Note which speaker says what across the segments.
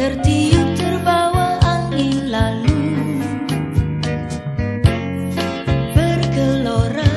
Speaker 1: tertiup terbawa angin lalu. Bergelora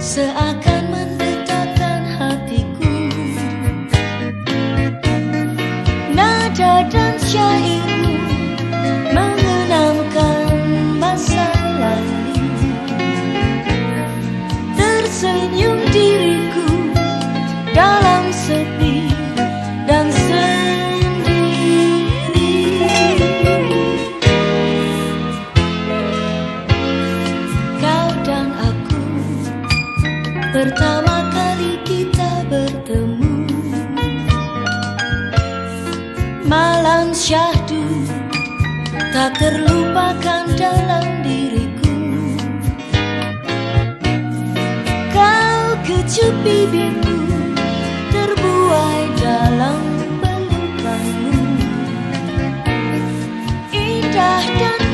Speaker 1: seakan mendetakkan hatiku. Nada dan syairmu mengenangkan masa lalu. Tersenyum diriku dalam sepi Pertama kali kita bertemu. Malam syahdu Tak terlupakan dalam diriku. Kau kecup bibirku Terbuai dalam pelukanmu. Indah dan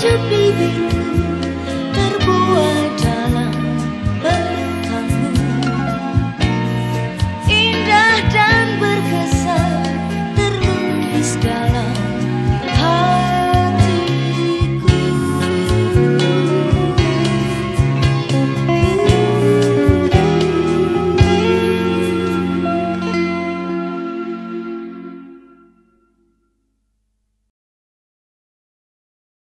Speaker 1: to be with.